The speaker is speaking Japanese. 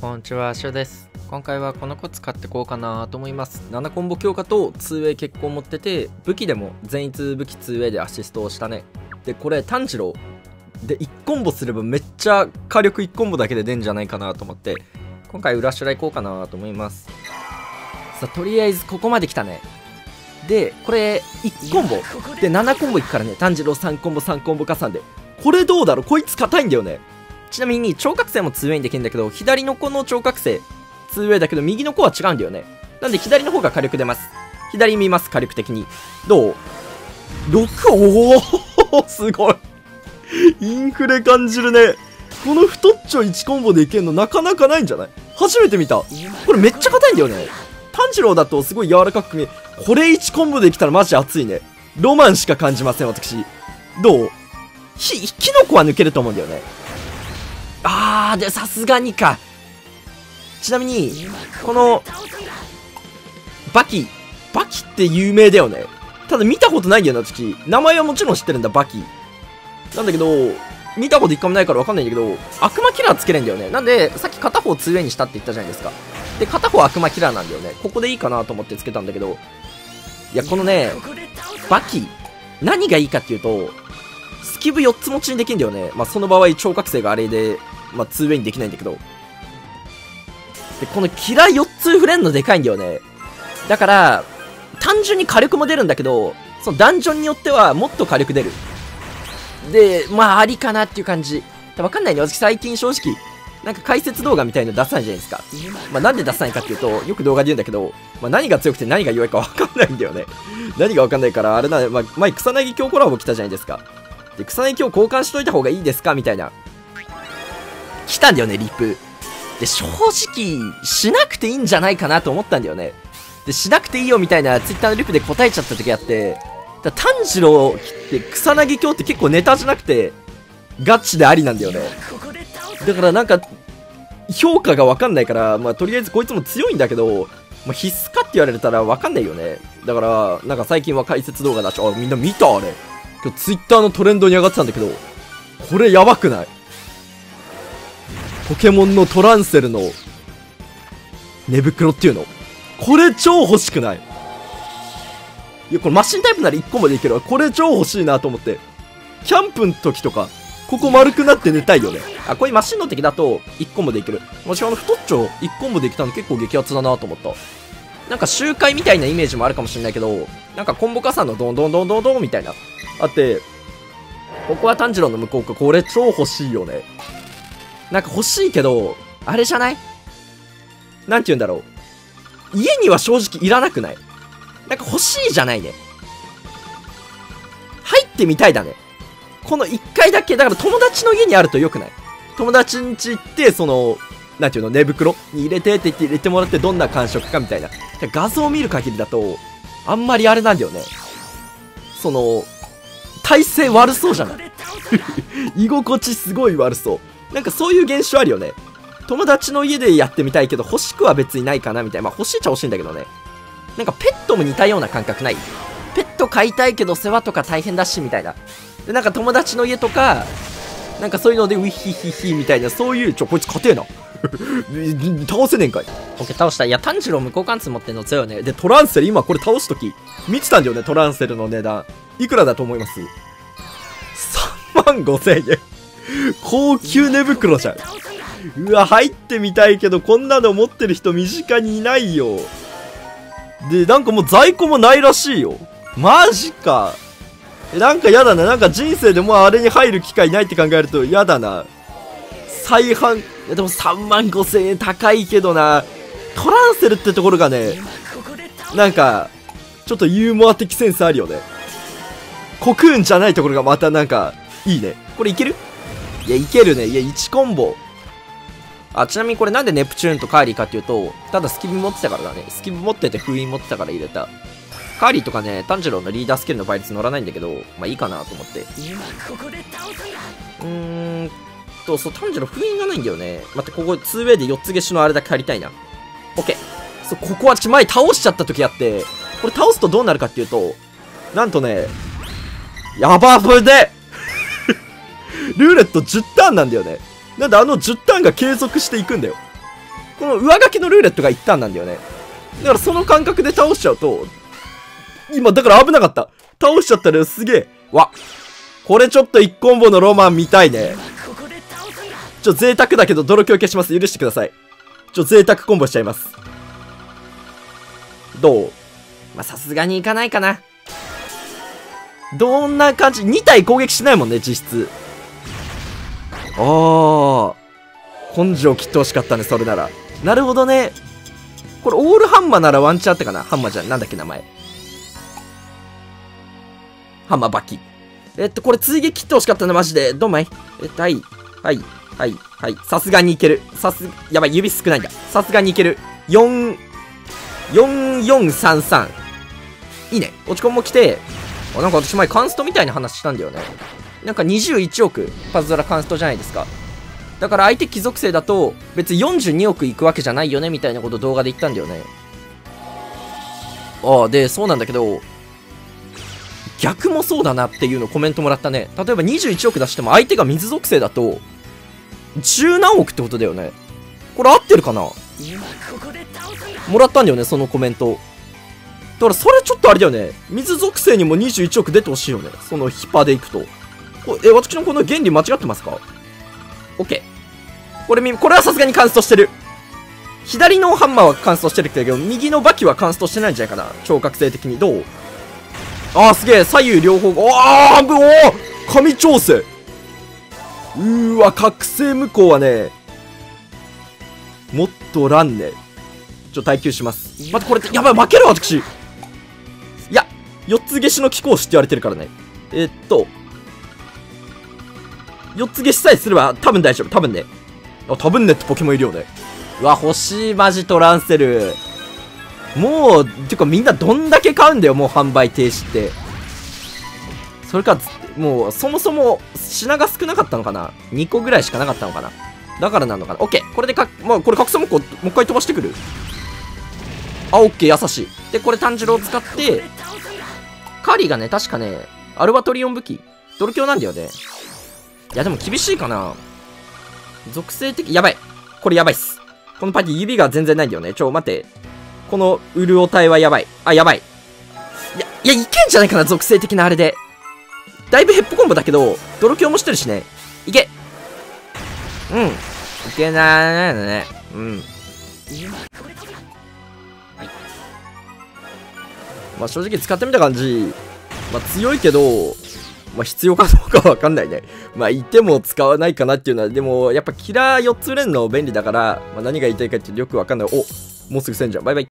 こんにちは、しゅです。今回はこのコツ買ってこうかなと思います。7コンボ強化と 2way 結構持ってて、武器でも全逸武器 2way でアシストをしたね。で、これ炭治郎で1コンボすればめっちゃ火力1コンボだけで出んじゃないかなと思って、今回裏修羅行こうかなと思います。さあ、とりあえずここまで来たね。で、これ1コンボ。で、7コンボいくからね、炭治郎3コンボ3コンボ加算で。これどうだろう？こいつ硬いんだよね。ちなみに超覚醒も 2way にできるんだけど左の子の超覚醒 2way だけど右の子は違うんだよね。なんで左の方が火力出ます。左見ます火力的に。どう ?6 おおすごい。インフレ感じるね。この太っちょ1コンボでいけんのなかなかないんじゃない？初めて見た。これめっちゃ硬いんだよね。炭治郎だとすごい柔らかく見えこれ1コンボできたらマジ熱いね。ロマンしか感じません私。どう？ひキノコは抜けると思うんだよね。あー、で、さすがにか。ちなみに、この、バキ、バキって有名だよね。ただ見たことないんだよな、私。名前はもちろん知ってるんだ、バキ。なんだけど、見たこと一回もないからわかんないんだけど、悪魔キラーつけれんだよね。なんで、さっき片方 2way にしたって言ったじゃないですか。で、片方悪魔キラーなんだよね。ここでいいかなと思ってつけたんだけど、いや、このね、バキ、何がいいかっていうと、スキブ4つ持ちにできるんだよね。まあ、その場合、超覚醒があれで、まあ、2way にできないんだけど。で、このキラ4つ触れんのでかいんだよね。だから、単純に火力も出るんだけど、そのダンジョンによってはもっと火力出る。で、まあ、ありかなっていう感じ。わかんないね。私最近正直、なんか解説動画みたいの出さないじゃないですか。まあ、なんで出さないかっていうと、よく動画で言うんだけど、まあ、何が強くて何が弱いかわかんないんだよね。何がわかんないから、あれな、まあ、前草薙京コラボ来たじゃないですか。で、草薙京交換しといた方がいいですか？みたいな。来たんだよね、リプ。で、正直、しなくていいんじゃないかなと思ったんだよね。で、しなくていいよみたいなツイッターのリプで答えちゃった時あって、だ炭治郎って草薙京って結構ネタじゃなくて、ガチでありなんだよね。だからなんか、評価がわかんないから、まあとりあえずこいつも強いんだけど、まあ、必須かって言われたらわかんないよね。だから、なんか最近は解説動画だし、あ、みんな見たあれ。今日ツイッターのトレンドに上がってたんだけど、これやばくない？ポケモンのトランセルの寝袋っていうのこれ超欲しくないいや、これマシンタイプなら1個までいけるわ。これ超欲しいなと思って。キャンプの時とか、ここ丸くなって寝たいよね。あ、こういうマシンの敵だと1コンボでいける。もちろん太っちょ1コンボできたの結構激アツだなと思った。なんか周回みたいなイメージもあるかもしれないけど、なんかコンボ加算のドンドンドンドンドンみたいな。あって、ここは炭治郎の向こうか、これ超欲しいよね。なんか欲しいけど、あれじゃない？なんて言うんだろう。家には正直いらなくない？なんか欲しいじゃないね。入ってみたいだね。この一回だけ、だから友達の家にあると良くない？友達ん家行って、その、なんていうの、寝袋？に入れてって言って入れてもらってどんな感触かみたいな。画像を見る限りだと、あんまりあれなんだよね。その、体勢悪そうじゃない？居心地すごい悪そう。なんかそういう現象あるよね。友達の家でやってみたいけど欲しくは別にないかなみたいな。まあ欲しいっちゃ欲しいんだけどね。なんかペットも似たような感覚ないペット飼いたいけど世話とか大変だしみたいな。で、なんか友達の家とか、なんかそういうのでウィヒヒヒみたいな、そういう、ちょ、こいつ勝てえな。倒せねえんかい。オッケー、倒した。いや、炭治郎無効貫通持ってんの強いよね。で、トランセル、今これ倒すとき、見てたんだよね、トランセルの値段。いくらだと思います ?3 万5千円。高級寝袋じゃん。うわ、入ってみたいけど、こんなの持ってる人身近にいないよ。で、なんかもう在庫もないらしいよ。マジか。えなんかやだな。なんか人生でもうあれに入る機会ないって考えるとやだな。再販、いやでも3万5千円高いけどな。トランセルってところがね、なんか、ちょっとユーモア的センスあるよね。コクーンじゃないところがまたなんか、いいね。これいける？いや、いけるね。いや、1コンボ。あ、ちなみにこれなんでネプチューンとカーリーかっていうと、ただスキブ持ってたからだね。スキブ持ってて封印持ってたから入れた。カーリーとかね、炭治郎のリーダースキルの倍率乗らないんだけど、まあいいかなと思って。うーんと、そう、炭治郎封印がないんだよね。待って、ここ 2way で4つ消しのあれだけ借りたいな。オッケー。そう、ここは前倒しちゃった時あって、これ倒すとどうなるかっていうと、なんとね、やばぶでルーレット10ターンなんだよね。なんであの10ターンが継続していくんだよ。この上書きのルーレットが一旦なんだよね。だからその感覚で倒しちゃうと、今、だから危なかった。倒しちゃったらすげえ。わ。これちょっと1コンボのロマン見たいね。ちょ、贅沢だけど泥強消します。許してください。ちょ、贅沢コンボしちゃいます。どう？まさすがにいかないかな。どんな感じ ?2 体攻撃しないもんね、実質。ああ。根性切ってほしかったね、それなら。なるほどね。これ、オールハンマーならワンチャンあったかな？ハンマーじゃん。なんだっけ、名前。ハンマーバキ。えっと、これ、追撃切ってほしかったね、マジで。どんまい？えっと、はい。はい。はい。はい。さすがにいける。さす、やばい、指少ないんだ。さすがにいける。4、4433。いいね。落ち込みも来て、あ、なんか私前カンストみたいな話したんだよね。なんか21億パズドラカンストじゃないですか。だから相手貴族性だと別に42億いくわけじゃないよねみたいなこと動画で言ったんだよね。ああ、で、そうなんだけど、逆もそうだなっていうのコメントもらったね。例えば21億出しても相手が水属性だと、十何億ってことだよね。これ合ってるかな？もらったんだよね、そのコメント。だからそれちょっとあれだよね。水属性にも21億出てほしいよね。そのヒパでいくと。え、私のこの原理間違ってますか ?OK。これ、これはさすがにカンストしてる。左のハンマーはカンストしてるけど、右のバキはカンストしてないんじゃないかな。聴覚性的に。どう？あーすげえ。左右両方が、おー半分おー神調整うーわ、覚醒無効はね、もっとらんね。ちょ、耐久します。待って、これ、やばい、負ける私。いや、4つ消しの貴公子って言われてるからね。えー、っと、4つ消しさえすれば多分大丈夫。多分ね。あ、多分ねってポケモンいるよね。うわ、欲しい、マジトランセル。もう、てかみんなどんだけ買うんだよ、もう販売停止って。それか、もう、そもそも品が少なかったのかな ?2 個ぐらいしかなかったのかなだからなのかなオッケー。これでか、まあ、これ格差もこうもう一回飛ばしてくるあ、オッケー、優しい。で、これ炭治郎を使って、カーリーがね、確かね、アルバトリオン武器、ドル強なんだよね。いや、でも厳しいかな。属性的、やばい。これやばいっす。このパティ指が全然ないんだよね。ちょ、待って。このウルオ体はやばい。あ、やばい。いや、いや、いけんじゃないかな、属性的なあれで。だいぶヘッポコンボだけど、泥強もしてるしね。いけうん。いけないのね。うん。まあ正直使ってみた感じ、まあ強いけど、まあ必要かどうかわかんないね。まあいても使わないかなっていうのは、でもやっぱキラー4つ売れるの便利だから、まあ何が言いたいかってよくわかんない。おもうすぐせんじゃん。バイバイ。